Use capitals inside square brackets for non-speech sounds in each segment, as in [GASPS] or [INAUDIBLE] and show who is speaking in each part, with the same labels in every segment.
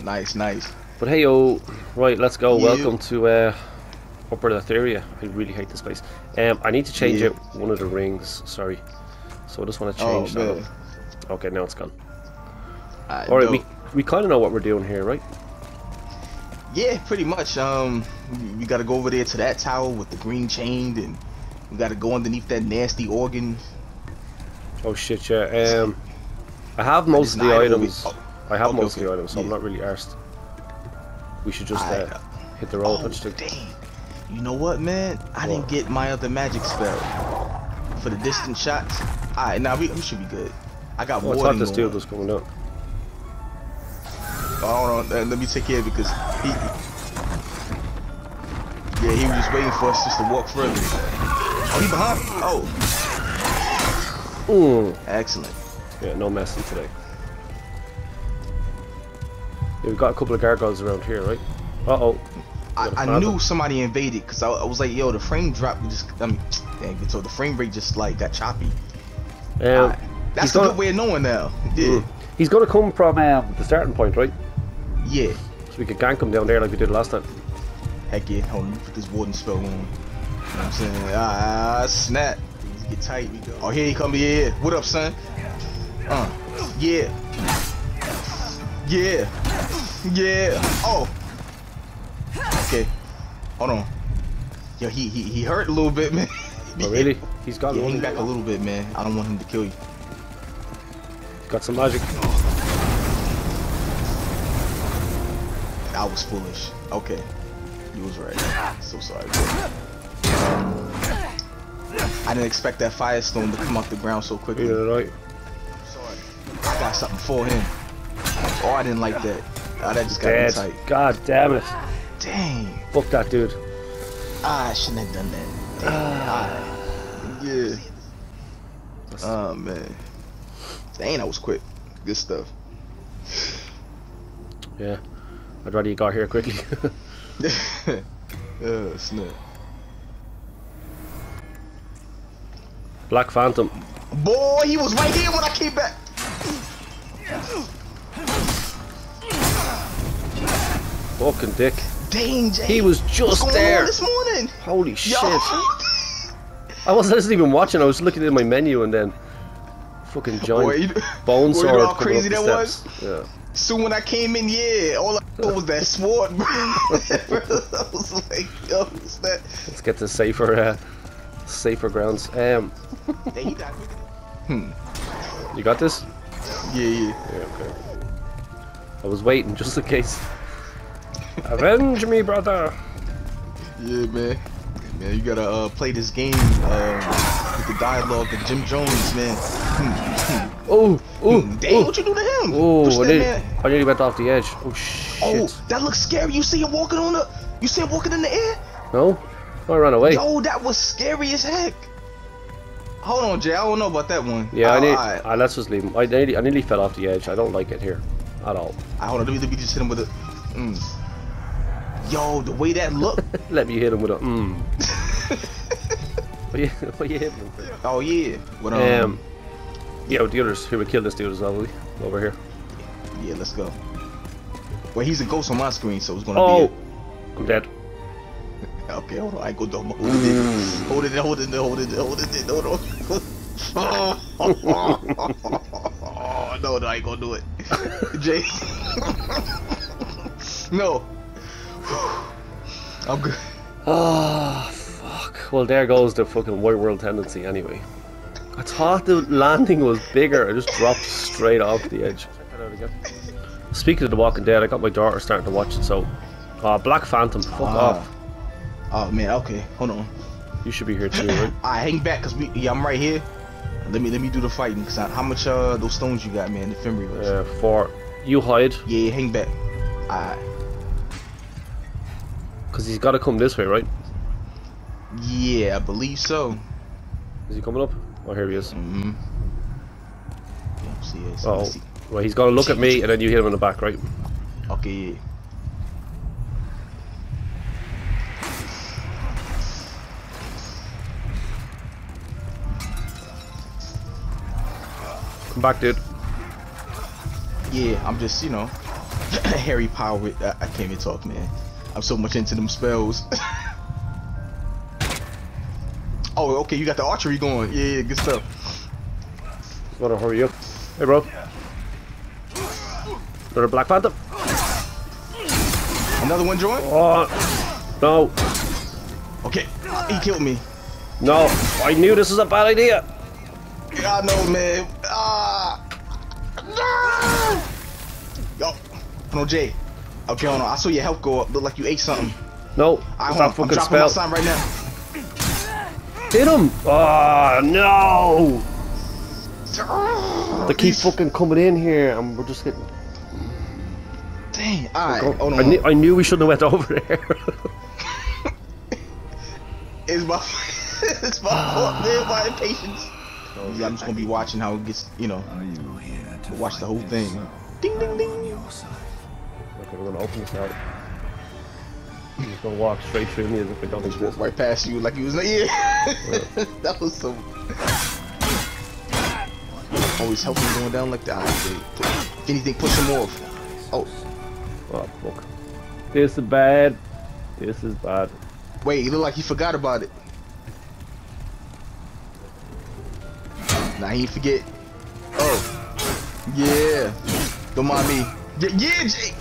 Speaker 1: Oh, nice, nice.
Speaker 2: But hey, yo, right, let's go.
Speaker 1: Yeah.
Speaker 2: Welcome to uh, Upper Latria. I really hate this place. Um, I need to change
Speaker 1: Yeah.
Speaker 2: out one of the rings. Sorry. So I just want to
Speaker 1: Oh,
Speaker 2: change that.
Speaker 1: man.
Speaker 2: up. Okay, now it's gone.
Speaker 1: Alright,
Speaker 2: All right, we we kind of know what we're doing here, right?
Speaker 1: Yeah, pretty much. Um, we- we gotta go over there to that tower with the green chain, and we gotta go underneath that nasty organ.
Speaker 2: Oh shit, yeah. Um, I have most of the
Speaker 1: There's nine over-
Speaker 2: items.
Speaker 1: oh,
Speaker 2: I have
Speaker 1: okay,
Speaker 2: most of the
Speaker 1: okay,
Speaker 2: items, so I'm not really arsed. We should just
Speaker 1: Alright.
Speaker 2: uh, hit the roll.
Speaker 1: Oh,
Speaker 2: touch the-
Speaker 1: dang. You know what, man? I
Speaker 2: What?
Speaker 1: didn't get my other magic spell for the distant shots. Alright, now we, we should be good. I got
Speaker 2: Oh, I
Speaker 1: more
Speaker 2: thought
Speaker 1: than
Speaker 2: this
Speaker 1: going
Speaker 2: dude
Speaker 1: on.
Speaker 2: was coming down.
Speaker 1: Oh, hold on, let me take care of it because he. Yeah, he was just waiting for us just to walk further. Oh, he behind? Oh,
Speaker 2: Mm.
Speaker 1: excellent.
Speaker 2: Yeah, no messing today. Yeah, we've got a couple of gargoyles around here, right? Uh oh.
Speaker 1: I, I knew somebody invaded because I, I was like, yo, the frame drop just. I mean, dang, so the frame rate just like got choppy.
Speaker 2: Um,
Speaker 1: Alright. That's a
Speaker 2: gonna,
Speaker 1: good way of knowing now. Yeah,
Speaker 2: Mm. He's gonna come from um, the starting point, right?
Speaker 1: yeah.
Speaker 2: So we could gank him down there like we did last time.
Speaker 1: Heck yeah, hold on, let me put this Warding spell on. You know what I'm saying? Ah, snap. Things get tight. We go. Oh, here he come. Yeah, yeah. What up, son? Uh, yeah. Yeah. Yeah. Oh. Okay. Hold on. Yo, he he he hurt a little bit, [LAUGHS] man.
Speaker 2: Oh really? He's got
Speaker 1: Yeah, hang back a little bit, man. I don't want him to kill you.
Speaker 2: Got some magic.
Speaker 1: I was foolish. Okay. You was right. So sorry. bro. Um, I didn't expect that firestorm to come off the ground so quickly.
Speaker 2: Yeah, right.
Speaker 1: I got something for him. Oh, I didn't like that. Oh, that just got
Speaker 2: Dead.
Speaker 1: tight.
Speaker 2: God damn it.
Speaker 1: Dang.
Speaker 2: Fuck that dude.
Speaker 1: Ah, I shouldn't have done that. Dang. Ah. Yeah. Oh, man. Dang, that was quick. Good stuff.
Speaker 2: Yeah. I'd rather you got here quickly. [LAUGHS] [LAUGHS]
Speaker 1: oh, snap.
Speaker 2: Black Phantom.
Speaker 1: Boy, he was right here when I came back.
Speaker 2: Fucking dick.
Speaker 1: Dang, Jay.
Speaker 2: He was just there.
Speaker 1: this morning?
Speaker 2: Holy
Speaker 1: Yo.
Speaker 2: shit. [LAUGHS] I wasn't, I even watching. I was looking at my menu and then fucking
Speaker 1: Boy, [LAUGHS]
Speaker 2: giant
Speaker 1: you,
Speaker 2: bone
Speaker 1: boy, you
Speaker 2: sword
Speaker 1: know how
Speaker 2: coming
Speaker 1: crazy
Speaker 2: up
Speaker 1: that
Speaker 2: the steps. Yeah.
Speaker 1: Soon when I came in, yeah, all I saw was that sword, bro. [LAUGHS] I was like, yo, what's that?
Speaker 2: Let's get to safer, uh, safer grounds. Um,
Speaker 1: Dang, he died.
Speaker 2: you got this?
Speaker 1: Yeah, yeah.
Speaker 2: Yeah, okay. I was waiting just in case. Avenge me, brother.
Speaker 1: Yeah, man. Man, you gotta uh, play this game uh, with the dialogue of Jim Jones, man.
Speaker 2: Oh, oh,
Speaker 1: Dang,
Speaker 2: oh,
Speaker 1: what you do to him?
Speaker 2: oh! I nearly. I nearly went off the edge. Oh shit!
Speaker 1: Oh, that looks scary. You see him walking on the. You see him walking in the air?
Speaker 2: No, I ran away.
Speaker 1: Yo, that was scary as heck. Hold on, Jay. I don't know about that one.
Speaker 2: Yeah, I
Speaker 1: Oh,
Speaker 2: need.
Speaker 1: alright.
Speaker 2: Uh, let's just leave him. I nearly, I nearly fell off the edge. I don't like it here, at all.
Speaker 1: I hold on. Let me, let me just hit him with a. Mm. Yo, the way that looked. [LAUGHS]
Speaker 2: Let me hit him with a mm. what you, what you hit him? with?
Speaker 1: oh yeah. But, um,
Speaker 2: Um, the others. Here we kill this dude as well. Over here.
Speaker 1: yeah, let's go. Well, he's a ghost on my screen, so it's gonna
Speaker 2: Oh,
Speaker 1: be.
Speaker 2: I'm dead. [LAUGHS]
Speaker 1: Okay, hold on. I go down. Hold it. Hold it. Hold it. Hold it. Hold it. Hold on. Oh, [LAUGHS] no, no, I ain't gonna do it. Jay. no. I'm good.
Speaker 2: Oh, fuck. Well, there goes the fucking white world tendency anyway. I thought the landing was bigger. I just dropped straight off the edge. Check that out again. Speaking of The Walking Dead, I got my daughter starting to watch it, so... Uh, Black Phantom, fuck
Speaker 1: Ah.
Speaker 2: off.
Speaker 1: Oh man, okay. Hold on.
Speaker 2: You should be here too, right? [COUGHS]
Speaker 1: I hang back cause we yeah I'm right here. Let me let me do the fighting cause I, how much uh those stones you got man the ephemeral.
Speaker 2: Uh, for... You hide,
Speaker 1: Yeah, hang back. Alright.
Speaker 2: Because he's got to come this way, right?
Speaker 1: Yeah, I believe so.
Speaker 2: Is he coming up? Oh, here he is.
Speaker 1: Mm-hmm. See, yeah,
Speaker 2: Oh,
Speaker 1: see.
Speaker 2: well, he's gonna look at me, and then you hit him in the back, right?
Speaker 1: Okay.
Speaker 2: Come back, dude.
Speaker 1: Yeah, I'm just, you know, [CLEARS THROAT] Harry Power. I, I can't even talk, man. I'm so much into them spells. [LAUGHS] oh, okay, you got the archery going. Yeah, yeah good stuff.
Speaker 2: Gotta hurry up. Hey, bro. Another Black Panther.
Speaker 1: Another one join?
Speaker 2: Oh, no.
Speaker 1: Okay, he killed me.
Speaker 2: No, I knew this was a bad idea.
Speaker 1: Yeah, I know, man. Ah. No. Yo, on, Jay. Okay, hold on. I saw your health go up. Look like you ate something.
Speaker 2: No,
Speaker 1: I
Speaker 2: that
Speaker 1: fucking I'm
Speaker 2: fucking
Speaker 1: dropping my
Speaker 2: spell.
Speaker 1: sign right now.
Speaker 2: Hit him! Oh, no! They keep
Speaker 1: He's-
Speaker 2: fucking coming in here and we're just getting...
Speaker 1: Dang. Alright,
Speaker 2: Oh,
Speaker 1: hold
Speaker 2: I,
Speaker 1: on.
Speaker 2: knew, I knew we shouldn't have went [LAUGHS] over there.
Speaker 1: It's my, [LAUGHS] it's my fault, man. My impatience. Yeah, I'm just gonna be watching how it gets. You know,
Speaker 3: Are you here to
Speaker 1: watch the whole thing.
Speaker 3: yourself
Speaker 1: Ding, ding, ding.
Speaker 2: Okay, we're gonna open this out. He's just gonna walk straight through me as if I don't exist.
Speaker 1: Right past you, like he was like, yeah. [LAUGHS] that was so. Always helping going down like that. If anything, push him off. Oh,
Speaker 2: Oh, fuck. This is bad. This is bad.
Speaker 1: wait, he looked like he forgot about it. Nah, he forget. Oh, yeah. Don't mind me. Yeah, yeah, Jay.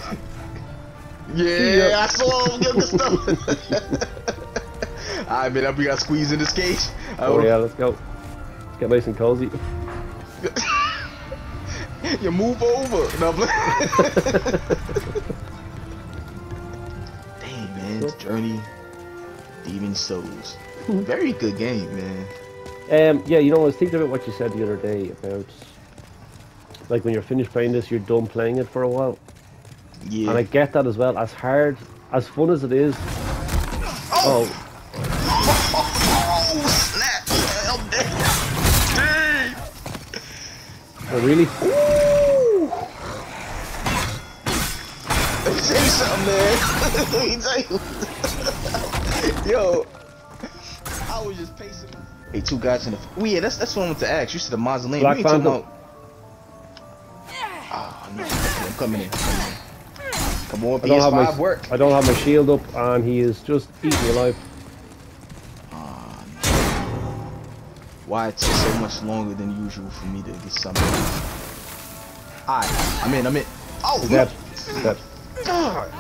Speaker 1: Yeah. I saw him get the stuff. [LAUGHS] Alright, man, we got squeezed in this cage.
Speaker 2: Oh yeah, let's go. Let's get nice and cozy. [LAUGHS]
Speaker 1: you move over. No. [LAUGHS] Dang, man. It's Journey, Demon Souls. Very good game, man.
Speaker 2: Um, yeah, you know, I was thinking about what you said the other day about, like, when you're finished playing this, you're done playing it for a while.
Speaker 1: Yeah.
Speaker 2: And I get that as well. As hard, as fun as it is. Oh,
Speaker 1: oh, snap. Hell, dang. Dang.
Speaker 2: oh really?
Speaker 1: Ooh. Let me something, man. Let me tell you. Yo, I was just pacing. Hey, two guys in the. Oh yeah, that's that's what I wanted to ask. You said the mausoleum.
Speaker 2: Black
Speaker 1: you ain't talking
Speaker 2: Phantom.
Speaker 1: about. Ah, no, I'm coming in. I'm coming in. Come on,
Speaker 2: I don't have
Speaker 1: PS5
Speaker 2: my
Speaker 1: work.
Speaker 2: I don't have my shield up, and he is just eating me alive.
Speaker 1: Why it took so much longer than usual for me to get something? Alright, I'm in. I'm in. Oh, no.
Speaker 2: dead. He's dead.
Speaker 1: God.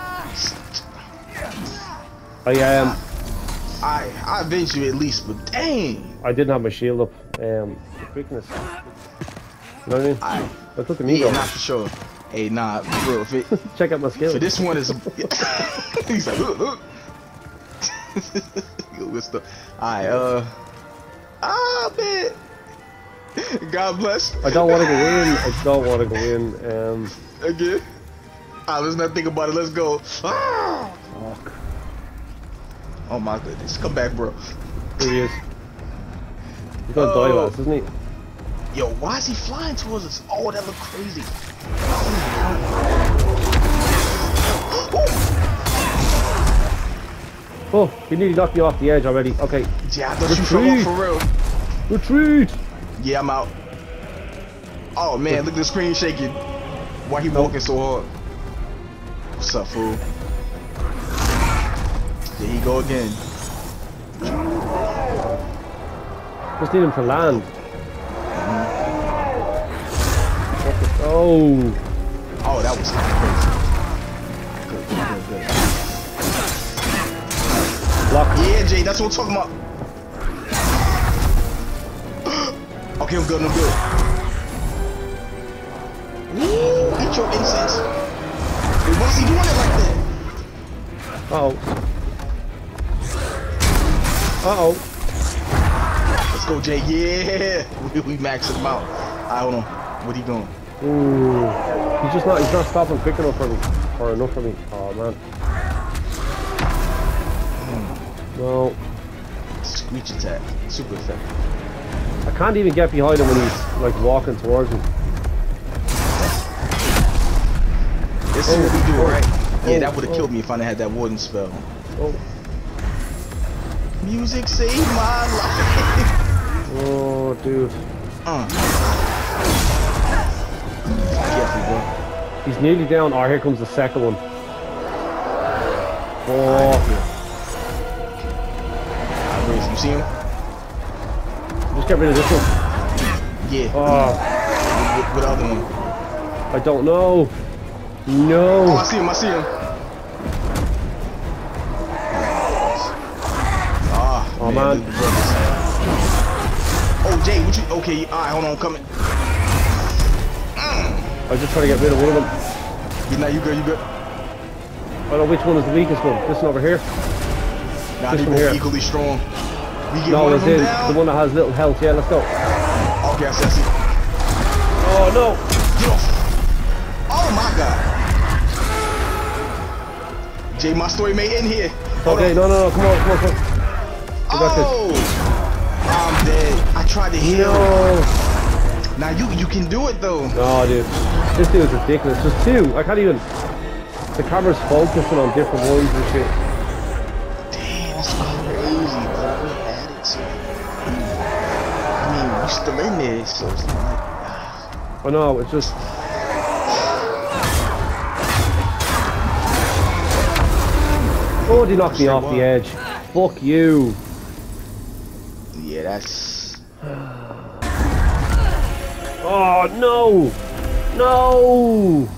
Speaker 2: I um,
Speaker 1: I I avenged you at least, but dang.
Speaker 2: I didn't have my shield up. Um, quickness. You know what I mean?
Speaker 1: I
Speaker 2: That's what the me
Speaker 1: yeah, not for sure. Hey, nah, bro. If it, [LAUGHS]
Speaker 2: Check out my skill.
Speaker 1: for this one is, [LAUGHS] he's like, look, look. [LAUGHS] Good stuff. Alright, uh, ah man. God bless.
Speaker 2: I don't want to go in. I don't want to go in. Um,
Speaker 1: Again. Alright, let's not think about it. Let's go. Ah!
Speaker 2: fuck.
Speaker 1: Oh my goodness. Come back, bro.
Speaker 2: Here he is. He's gonna die,
Speaker 1: Oh.
Speaker 2: lads, isn't he?
Speaker 1: Yo, why is he flying towards us? Oh, that look crazy.
Speaker 2: Oh, oh, he nearly knocked me off the edge already. Okay,
Speaker 1: Yeah, I thought you fell off for real.
Speaker 2: retreat.
Speaker 1: Yeah, I'm out. Oh man, look at the screen shaking. Why he walking so hard? What's up, fool? There he go again.
Speaker 2: Just need him to land. Oh,
Speaker 1: Oh, that was crazy. Good, good, good, good.
Speaker 2: block.
Speaker 1: Yeah, Jay, that's what I'm talking about. [GASPS] okay, I'm good, I'm good. Your incense. Hey, he doing it like that?
Speaker 2: Uh oh. Uh oh.
Speaker 1: Let's go, Jay. Yeah, [LAUGHS] we, we maxed him out. I don't know. What he doing?
Speaker 2: Ooh. He's just not. He's not stopping quick enough for me, or enough for me. Oh man. No,
Speaker 1: Screech attack. Super effective.
Speaker 2: I can't even get behind him when he's like walking towards me.
Speaker 1: This is what we do, right? Yeah,
Speaker 2: Oh,
Speaker 1: that would have
Speaker 2: oh.
Speaker 1: killed me if I have that Warding spell.
Speaker 2: Oh,
Speaker 1: Music saved my [LAUGHS] life.
Speaker 2: oh, dude.
Speaker 1: Uh. Bro.
Speaker 2: He's nearly down. Oh, here comes the second one. Oh,
Speaker 1: You see him?
Speaker 2: just get rid of this one.
Speaker 1: Yeah.
Speaker 2: Oh,
Speaker 1: What, what other one?
Speaker 2: I don't know.
Speaker 1: Oh, I see him. I see him. Ah,
Speaker 2: Oh, man.
Speaker 1: brothers. Oh, Jay, what you? Okay, all right, hold on, I'm coming.
Speaker 2: I was just trying to get rid of one of them.
Speaker 1: You now you good? You good?
Speaker 2: I don't know which one is the weakest one. This one over here.
Speaker 1: Nah,
Speaker 2: This one here.
Speaker 1: equally strong. We get
Speaker 2: No,
Speaker 1: one of
Speaker 2: it's
Speaker 1: them
Speaker 2: in
Speaker 1: down.
Speaker 2: the one that has little health. Yeah, let's go.
Speaker 1: Okay, I see.
Speaker 2: Oh no.
Speaker 1: Get off. Oh my god. Jay, my story may end here. Hold
Speaker 2: Okay,
Speaker 1: on.
Speaker 2: no, no, no. Come on, come on, come on. got this.
Speaker 1: Oh, I'm dead. I tried to heal.
Speaker 2: No.
Speaker 1: Now you you can do it though.
Speaker 2: No, dude. This dude's ridiculous. There's two. I can't even. The camera's focusing on different ones and shit.
Speaker 1: Damn, that's crazy, bro. We had it. So. I mean, we're still in there, so it's like. Ah.
Speaker 2: I know, it's just. Oh, they knocked me off the edge. Fuck you.
Speaker 1: Yeah, that's. [SIGHS]
Speaker 2: Oh, no. No.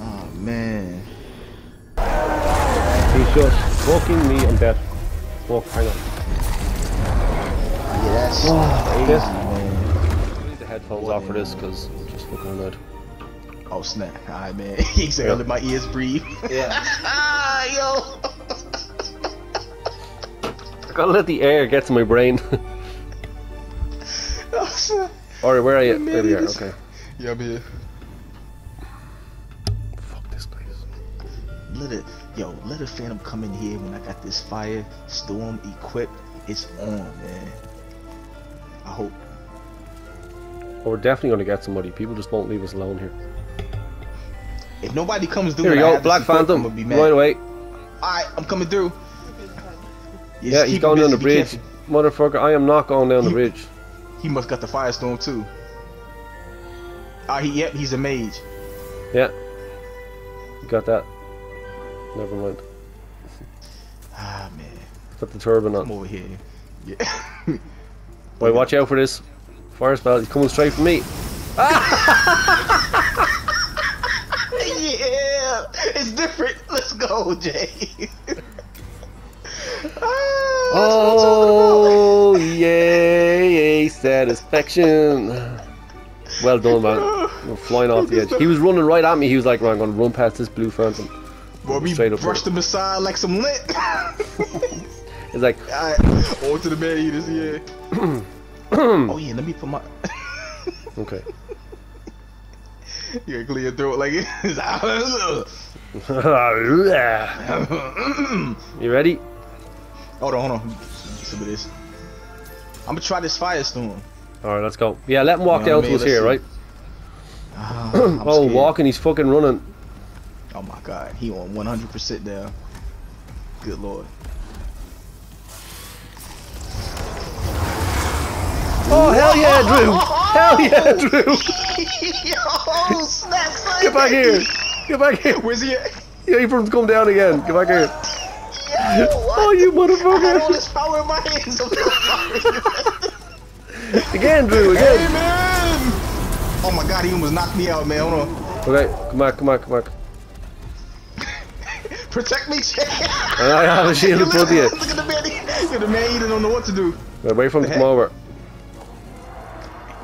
Speaker 1: Oh man.
Speaker 2: He's just fucking me. I'm dead. Fuck, hang on.
Speaker 1: That's
Speaker 2: Oh,
Speaker 1: crazy,
Speaker 2: yes.
Speaker 1: man.
Speaker 2: I need the headphones off for this because I'm just fucking annoyed.
Speaker 1: Oh snap! Alright, man. [LAUGHS] he said,
Speaker 2: Yeah.
Speaker 1: "Let my ears breathe."
Speaker 2: Yeah. [LAUGHS]
Speaker 1: Yo.
Speaker 2: I gotta let the air get to my brain. [LAUGHS]
Speaker 1: Oh, snap.
Speaker 2: Alright, where are you? There we
Speaker 1: you
Speaker 2: are, okay.
Speaker 1: Yeah, I'm here. Let it, yo, let a phantom come in here when I got this fire storm equipped. It's on, man. I hope.
Speaker 2: Oh, we're definitely gonna get somebody. People just won't leave us alone here.
Speaker 1: If nobody comes through,
Speaker 2: Here we go, Black
Speaker 1: equipped,
Speaker 2: Phantom.
Speaker 1: I'm be mad.
Speaker 2: Right away.
Speaker 1: Alright, I'm coming through.
Speaker 2: Yeah, he's going down the bridge.
Speaker 1: careful.
Speaker 2: Motherfucker, I am not going down the
Speaker 1: He-
Speaker 2: bridge.
Speaker 1: He must got the firestorm too. Ah, he yep, he's a mage.
Speaker 2: Yeah. You got that. Never mind.
Speaker 1: Ah man,
Speaker 2: Put the turban
Speaker 1: come
Speaker 2: on.
Speaker 1: over here. Yeah. [LAUGHS]
Speaker 2: Boy, watch out for this. Fire spell, he's coming straight for me. [LAUGHS]
Speaker 1: yeah, it's different. Let's go, Jay. [LAUGHS] ah,
Speaker 2: Oh, yay, satisfaction. Well done, man. We're flying off the edge. He was running right at me. He was like, I'm going to run past this blue phantom.
Speaker 1: Boy, we brushed him aside like some lint. [LAUGHS]
Speaker 2: It's like,
Speaker 1: Alright, on to the man eaters, yeah. [CLEARS THROAT] oh yeah, let me put my [LAUGHS]
Speaker 2: okay.
Speaker 1: You gotta clear your throat like it is. [LAUGHS]
Speaker 2: you ready?
Speaker 1: hold on, hold on. Some of this. I'm gonna try this firestorm.
Speaker 2: Alright, let's go. Yeah, let him walk
Speaker 1: You know
Speaker 2: down to us here,
Speaker 1: Let's
Speaker 2: right?
Speaker 1: Ah, I'm
Speaker 2: Oh,
Speaker 1: scared.
Speaker 2: walking, he's fucking running.
Speaker 1: Oh my god, he on 100% down. Good lord.
Speaker 2: Oh, hell yeah, Drew! Hell yeah, [LAUGHS] Drew!
Speaker 1: Yo, snap. [LAUGHS]
Speaker 2: Get back here! Get back here!
Speaker 1: Where's he at?
Speaker 2: Yeah, you from come down again. Get back here.
Speaker 1: Yo. [LAUGHS]
Speaker 2: Oh, you motherfucker!
Speaker 1: I had all this power in my hands. I'm so sorry.
Speaker 2: Again, Drew,
Speaker 1: hey, man! Oh my god, he almost knocked me out, man. Hold on.
Speaker 2: Okay, come back, come back, come back.
Speaker 1: Protect me, Jay.
Speaker 2: I have a shield of you.
Speaker 1: Look at the man. Look at the man. He don't know what to do.
Speaker 2: Away from him
Speaker 1: The
Speaker 2: come over.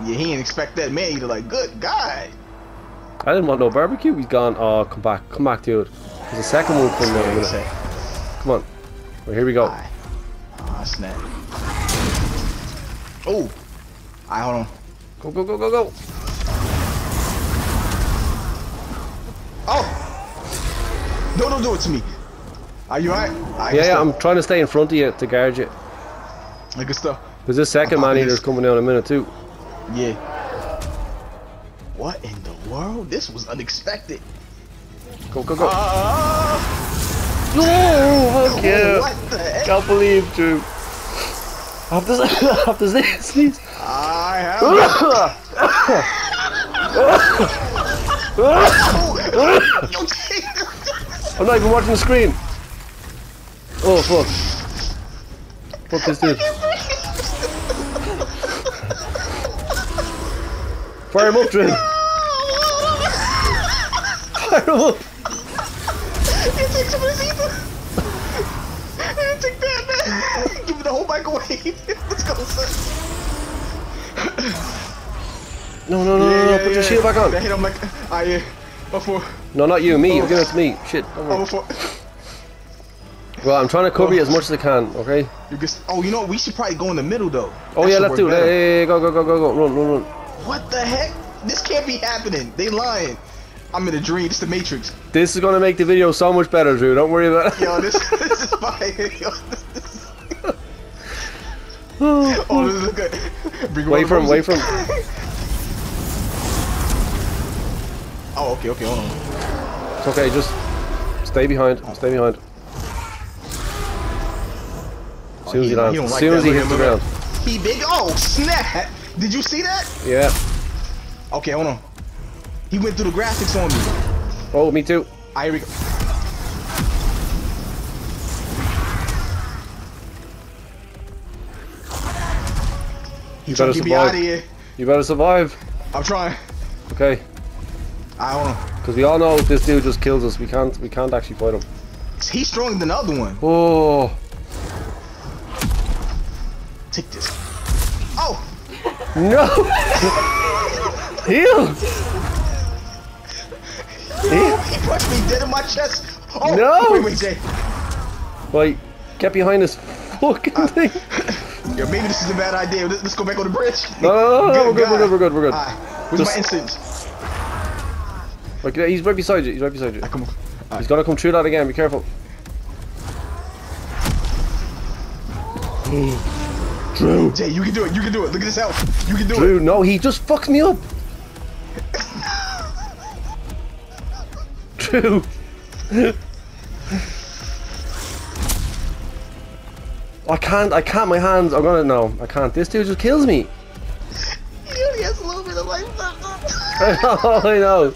Speaker 1: Yeah, he didn't expect that man. He's like, good God.
Speaker 2: I didn't want no barbecue. He's gone. Oh, come back, come back, dude. There's a second one coming in a minute. Come on. Right, here we go.
Speaker 1: Ah, snap. Oh. Alright, hold on.
Speaker 2: Go, go, go, go, go.
Speaker 1: Oh! No, don't do it to me. Are you alright?
Speaker 2: Yeah, yeah. I'm trying to stay in front of you to guard you.
Speaker 1: Good stuff.
Speaker 2: Because this second man eater's coming down in a minute too.
Speaker 1: Yeah. What in the world? This was unexpected.
Speaker 2: Go, go, go.
Speaker 1: Ah!
Speaker 2: oh, fuck yeah.
Speaker 1: What the heck?
Speaker 2: Can't believe, Drew. [LAUGHS] After this, after [LAUGHS] this, sneeze.
Speaker 1: I have. [LAUGHS] oh.
Speaker 2: I'm not even watching the screen. Oh fuck. Fuck this dude. Fire him up, Drew. Fire him up.
Speaker 1: You take some of this ether. Take that, man. Give me the whole microwave. Let's go, son.
Speaker 2: No, no, no, no, no. Put your shield back on.
Speaker 1: hit him like, ah, yeah. Before,
Speaker 2: No, not you. Me. You're giving it to me. Oh, shit. Don't
Speaker 1: oh,
Speaker 2: worry.
Speaker 1: before.
Speaker 2: Well, I'm trying to cover you as oh. much as I can. Okay.
Speaker 1: You can, oh, you know what? We should probably go in the middle though.
Speaker 2: Oh
Speaker 1: That
Speaker 2: yeah, let's do it.
Speaker 1: better.
Speaker 2: Hey, hey, go, go, go, go, go. Run, run, run.
Speaker 1: What the heck? This can't be happening. They lying. I'm in a dream. It's the Matrix.
Speaker 2: This is gonna make the video so much better, Drew. Don't worry about it.
Speaker 1: Yo, this [LAUGHS] this is fire. [LAUGHS] Yo, this is... Oh. [LAUGHS] oh, this is good. Bring
Speaker 2: Wait for him. Wait for him.
Speaker 1: Oh, okay, okay, hold on.
Speaker 2: It's okay. Just stay behind. Stay behind. As soon as he
Speaker 1: he
Speaker 2: lands. As soon as he hits the ground.
Speaker 1: He big. Oh, snap! Did you see that?
Speaker 2: Yeah.
Speaker 1: Okay, hold on. He went through the graphics on me.
Speaker 2: Oh, me too.
Speaker 1: Ah, here we go.
Speaker 2: You better
Speaker 1: to get out of
Speaker 2: survive.
Speaker 1: here.
Speaker 2: You better survive.
Speaker 1: I'm trying.
Speaker 2: Okay.
Speaker 1: I don't know.
Speaker 2: Because we all know this dude just kills us. We can't. We can't actually fight him.
Speaker 1: He's stronger than the other one.
Speaker 2: Oh.
Speaker 1: Take this. Oh!
Speaker 2: No. Heal. [LAUGHS] Heal.
Speaker 1: He punched me dead in my chest. Oh,
Speaker 2: No!
Speaker 1: Wait, wait, Jay.
Speaker 2: Wait. Get behind this fucking
Speaker 1: Uh,
Speaker 2: thing. [LAUGHS]
Speaker 1: Yo, maybe this is a bad idea. Let's, let's go back on the bridge.
Speaker 2: No, no, no, no, we're good, we're good, we're good, we're good.
Speaker 1: Alright. Where's
Speaker 2: Just-
Speaker 1: my instance?
Speaker 2: Like, he's right beside you. He's right beside you.
Speaker 1: Come on.
Speaker 2: He's gonna come through that again. Be careful. Drew.
Speaker 1: Jay, you can do it. You can do it. Look at this health. You can do it!
Speaker 2: Drew, no, he just fucked me up. Drew. I can't, I can't, my hands, I'm gonna, no, I can't. This dude just kills me.
Speaker 1: He only has a little bit of life left. [LAUGHS]
Speaker 2: I know, I know.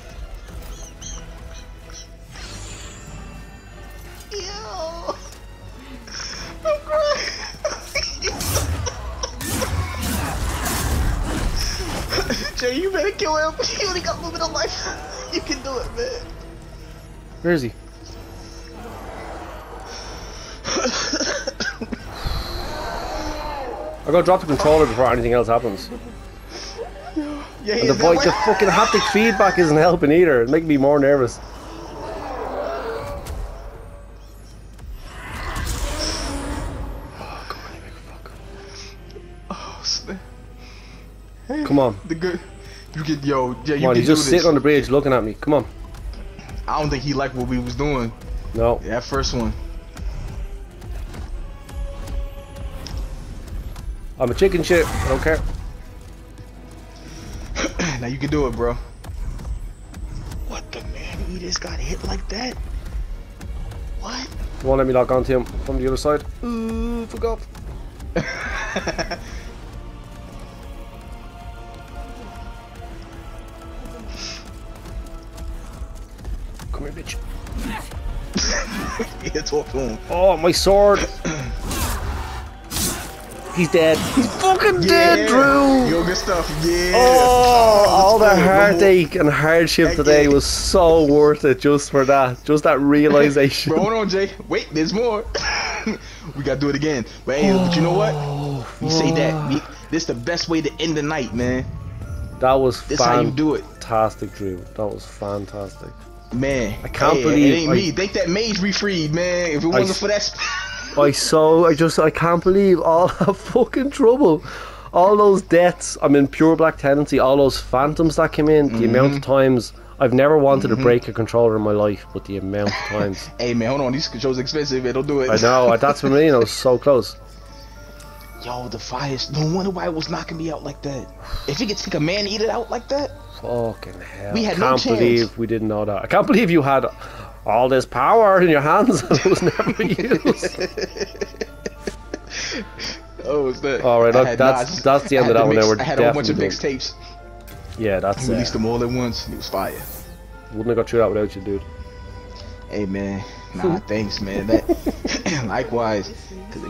Speaker 1: Jay, you better kill him. [LAUGHS] He only got a little bit of life. You can do it, man.
Speaker 2: Where is he? [LAUGHS] I'm gonna drop the controller before anything else happens.
Speaker 1: Yeah,
Speaker 2: And the voice, [LAUGHS] the fucking haptic feedback isn't helping either. It's making me more nervous. Come on.
Speaker 1: The good. You get yo, yeah, you
Speaker 2: Come on, he's just sitting on the bridge looking at me. Come on.
Speaker 1: I don't think he liked what we was doing.
Speaker 2: No.
Speaker 1: That first one.
Speaker 2: I'm a chicken shit. I don't care. [CLEARS THROAT]
Speaker 1: now you can do it, bro. What the man eaters got hit like that? What?
Speaker 2: You won't let me lock onto him from the other side. Ooh, fuck [LAUGHS] off.
Speaker 1: Yeah, [LAUGHS] talk to him.
Speaker 2: Oh, my sword. He's dead. He's fucking dead, Drew.
Speaker 1: Yo, good stuff. Yeah.
Speaker 2: Oh, all the heartache and hardship
Speaker 1: Heck
Speaker 2: today
Speaker 1: yeah.
Speaker 2: was so worth it just for that. Just that realization.
Speaker 1: Bro, hold on, Jay. Wait, there's more. [LAUGHS] we gotta do it again. But hey, but you know what? Oh, we say that. We, this the best way to end the night, man.
Speaker 2: That was
Speaker 1: This how you do it,
Speaker 2: fantastic, Drew. That was fantastic.
Speaker 1: Man.
Speaker 2: I can't
Speaker 1: Hey,
Speaker 2: believe
Speaker 1: it ain't
Speaker 2: I-
Speaker 1: me. Think that mage we freed, man. If it wasn't
Speaker 2: s-
Speaker 1: for that. [LAUGHS]
Speaker 2: I so I just I can't believe all [LAUGHS] that fucking trouble. All those deaths. I'm in pure black tendency. All those phantoms that came in. The amount
Speaker 1: Mm-hmm.
Speaker 2: of times I've never wanted to break a controller in my life, but the amount of [LAUGHS] times.
Speaker 1: hey, man, hold on. These controls expensive, man. Don't do it.
Speaker 2: I know. That's what I mean. I was so close.
Speaker 1: Yo, the fires. No wonder why it was knocking me out like that. If it could take a man eat it out like that,
Speaker 2: Fucking hell.
Speaker 1: We had
Speaker 2: I can't
Speaker 1: chance.
Speaker 2: believe we didn't know that. I can't believe you had all this power in your hands [LAUGHS] and it was never [LAUGHS] used.
Speaker 1: oh, it's that.
Speaker 2: All right, look, that's-
Speaker 1: just-
Speaker 2: that's the end of that one
Speaker 1: mix- I had a bunch of mixtapes.
Speaker 2: yeah, that's
Speaker 1: Released
Speaker 2: uh,
Speaker 1: them all at once. It was fire.
Speaker 2: Wouldn't have got through that without you, dude.
Speaker 1: Hey man, nah, [LAUGHS] thanks man. That [CLEARS THROAT] likewise. 'Cause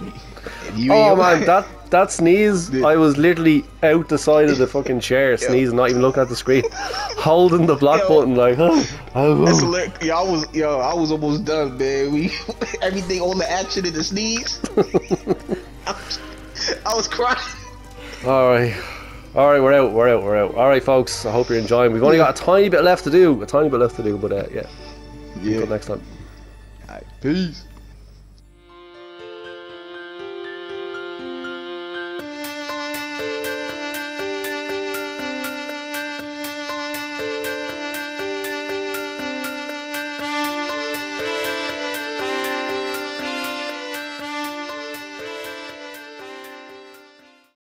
Speaker 1: you, if you
Speaker 2: Oh man, [LAUGHS] that that sneeze! I was literally out the side of the fucking chair, sneezing, not even looking at the screen, [LAUGHS] holding the block
Speaker 1: Yo.
Speaker 2: button like, [GASPS] oh, oh, oh.
Speaker 1: Yo, I was yo, I was almost done, man. We [LAUGHS] everything on the action and the sneeze. I was, I was crying.
Speaker 2: All right. All right, we're out, we're out, we're out. All right, folks, I hope you're enjoying. We've only got a tiny bit left to do, a tiny bit left to do, but uh, yeah,
Speaker 1: Yeah.
Speaker 2: until next time.
Speaker 1: Peace.